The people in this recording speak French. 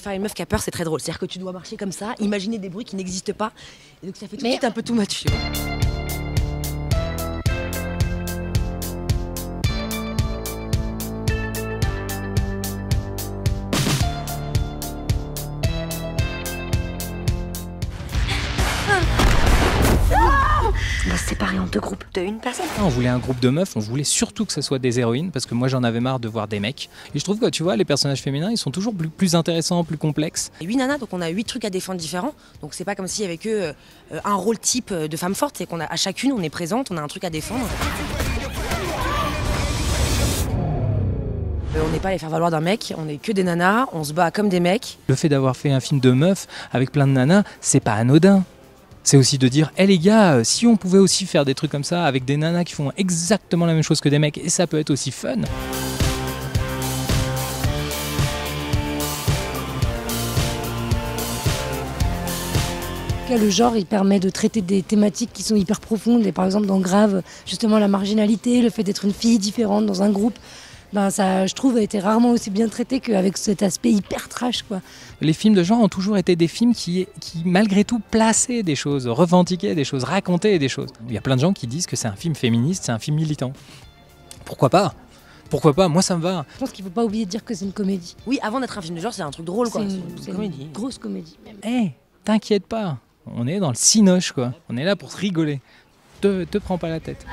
Faire une meuf qui a peur, c'est très drôle. C'est-à-dire que tu dois marcher comme ça, imaginer des bruits qui n'existent pas. Et donc ça fait tout de suite un peu tout match. En deux groupes de une personne. On voulait un groupe de meufs, on voulait surtout que ce soit des héroïnes, parce que moi j'en avais marre de voir des mecs. Et je trouve que tu vois, les personnages féminins, ils sont toujours plus, plus intéressants, plus complexes. Et 8 nanas, donc on a 8 trucs à défendre différents. Donc c'est pas comme s'il y avait que euh, un rôle type euh, de femme forte, c'est qu'on a à chacune on est présente, on a un truc à défendre. Euh, on n'est pas les faire valoir d'un mec, on est que des nanas, on se bat comme des mecs. Le fait d'avoir fait un film de meufs avec plein de nanas, c'est pas anodin. C'est aussi de dire, hé les gars, euh, si on pouvait aussi faire des trucs comme ça avec des nanas qui font exactement la même chose que des mecs, et ça peut être aussi fun. le genre, il permet de traiter des thématiques qui sont hyper profondes. Et par exemple, dans Grave, justement, la marginalité, le fait d'être une fille différente dans un groupe, ben, ça, je trouve, a été rarement aussi bien traité qu'avec cet aspect hyper trash. Quoi. Les films de genre ont toujours été des films qui, qui, malgré tout, plaçaient des choses, revendiquaient des choses, racontaient des choses. Il y a plein de gens qui disent que c'est un film féministe, c'est un film militant. Pourquoi pas? Pourquoi pas? Moi, ça me va. Je pense qu'il ne faut pas oublier de dire que c'est une comédie. Oui, avant d'être un film de genre, c'est un truc drôle quoi. C'est une, une c'est comédie. une grosse comédie. Même. Hé, t'inquiète pas. On est dans le cinoche, quoi. On est là pour se rigoler. Te, te prends pas la tête.